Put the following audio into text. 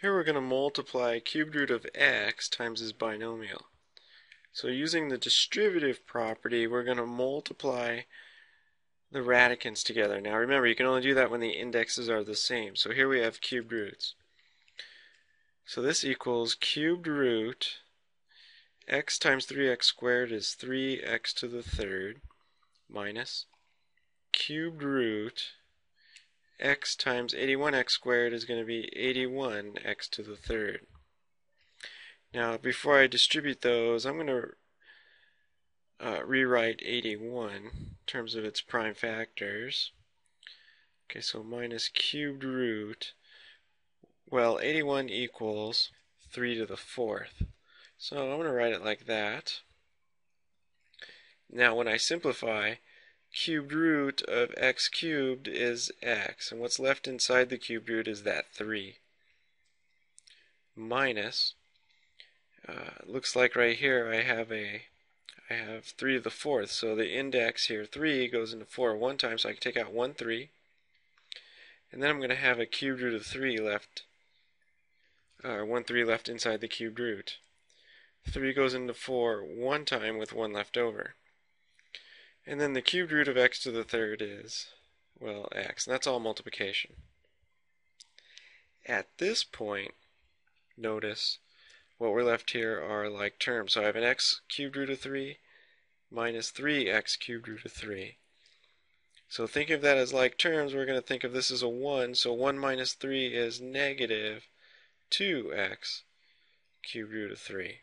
Here we're going to multiply cubed root of x times his binomial. So using the distributive property, we're going to multiply the radicands together. Now remember, you can only do that when the indexes are the same. So here we have cubed roots. So this equals cubed root x times 3x squared is 3x to the third minus cubed root x times 81x squared is going to be 81x to the third. Now, before I distribute those, I'm going to uh, rewrite 81 in terms of its prime factors. Okay, so minus cubed root. Well, 81 equals 3 to the fourth. So I'm going to write it like that. Now, when I simplify, cubed root of x cubed is x, and what's left inside the cubed root is that 3. Minus, uh, looks like right here I have a I have 3 to the fourth, so the index here, 3, goes into 4 one time, so I can take out 1 3. And then I'm going to have a cubed root of 3 left, uh, 1 3 left inside the cubed root. 3 goes into 4 one time with 1 left over. And then the cubed root of x to the third is, well, x. And that's all multiplication. At this point, notice what we're left here are like terms. So I have an x cubed root of 3 minus 3x cubed root of 3. So think of that as like terms. We're going to think of this as a 1. So 1 minus 3 is negative 2x cubed root of 3.